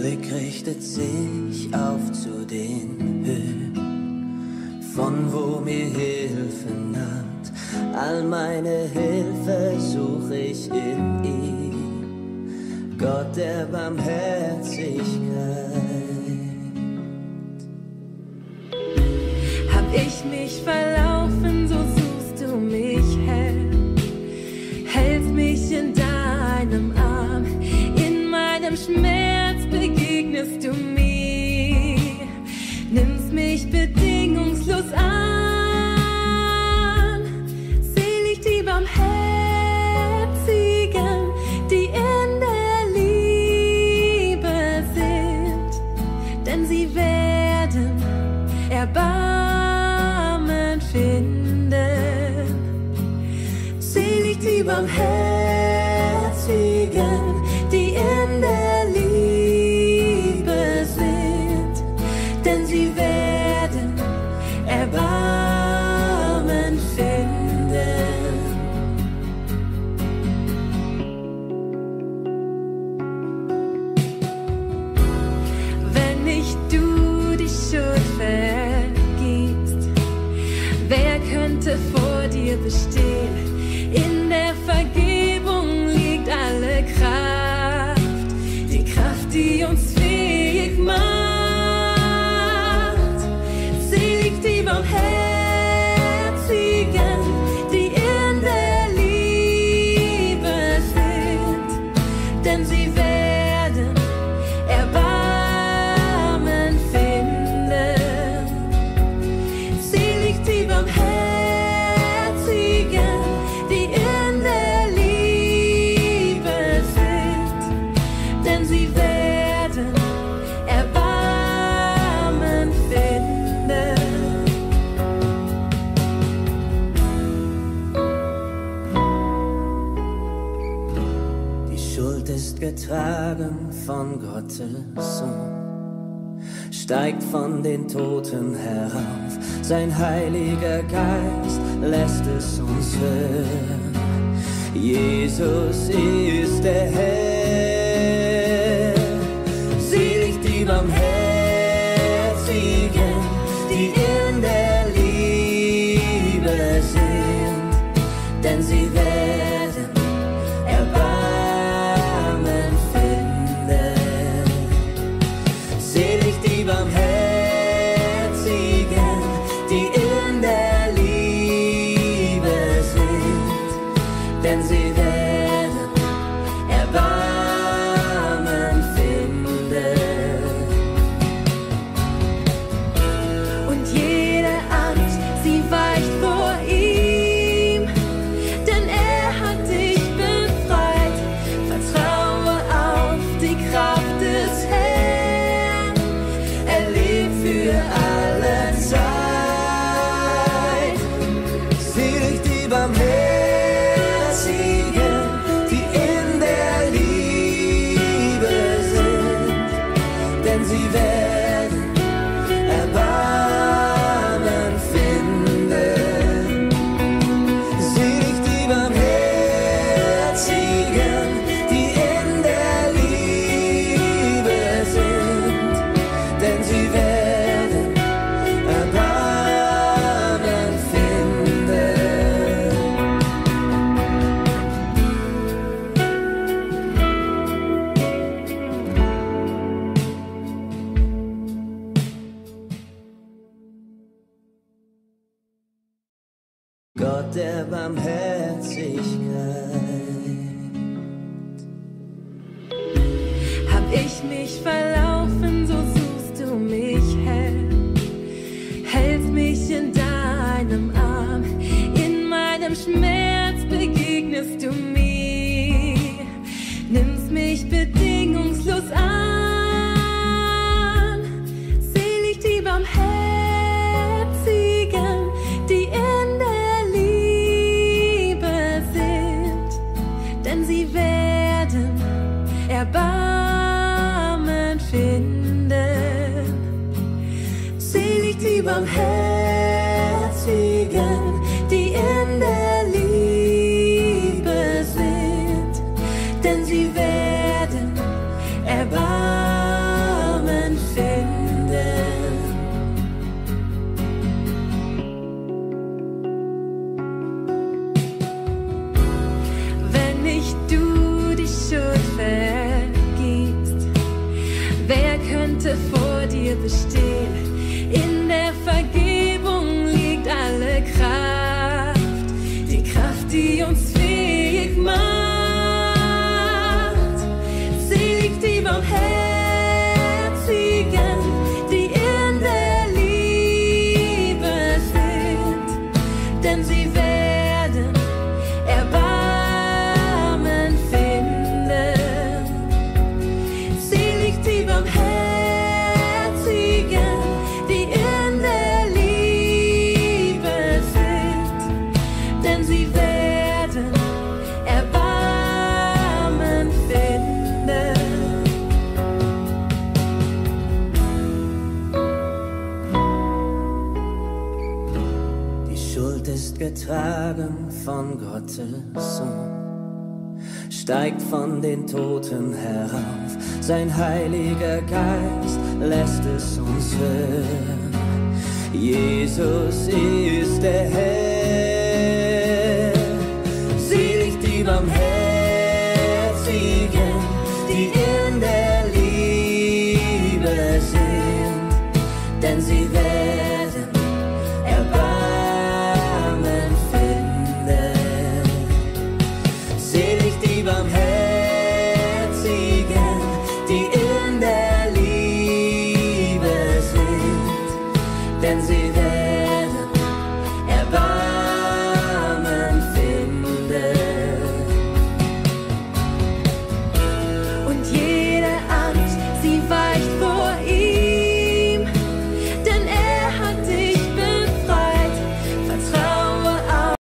Blick richtet sich auf zu den Höhen, von wo mir Hilfe naht. All meine Hilfe suche ich in ihm, Gott der Barmherzigkeit. Hab ich mich verlaufen, Barmherzigen, die in der Liebe sind, denn sie werden Erbarmen finden. Selig die Barmherzigen, könnte vor dir bestehen? In der Vergebung liegt alle Kraft, die Kraft, die uns fähig macht. Selig die Barmherzigen, getragen von Gottes Sohn, steigt von den Toten herauf, sein heiliger Geist lässt es uns hören. Jesus ist der Herr, Gott der Barmherzigkeit. Hab ich mich verlaufen, so suchst du mich, Herr. Hältst mich in deinem Arm, in meinem Schmerz begegnest du mir. Nimmst mich bedingungslos an. die Barmherzigen, die in der Liebe sind, denn sie werden Erbarmen finden. Wenn nicht du die Schuld vergibst, wer könnte vor dir bestehen? in their forgiveness. Getragen von Gottes Sohn, steigt von den Toten herauf, sein heiliger Geist lässt es uns hören. Jesus ist der Herr, selig die Barmherzigen, Selig die